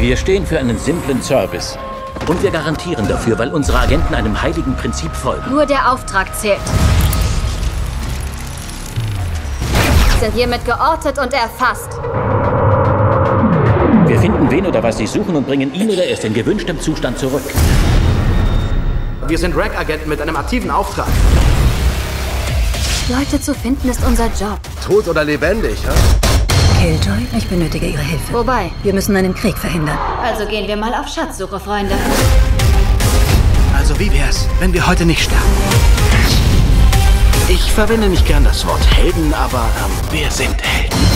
Wir stehen für einen simplen Service. Und wir garantieren dafür, weil unsere Agenten einem heiligen Prinzip folgen. Nur der Auftrag zählt. Sind hiermit geortet und erfasst. Wir finden wen oder was Sie suchen und bringen ihn oder erst in gewünschtem Zustand zurück. Wir sind Rack-Agenten mit einem aktiven Auftrag. Leute zu finden ist unser Job. Tot oder lebendig, hä? Killjoy, ich benötige Ihre Hilfe. Wobei? Wir müssen einen Krieg verhindern. Also gehen wir mal auf Schatzsuche, Freunde. Also wie wär's, wenn wir heute nicht sterben? Ich verwende nicht gern das Wort Helden, aber ähm, wir sind Helden.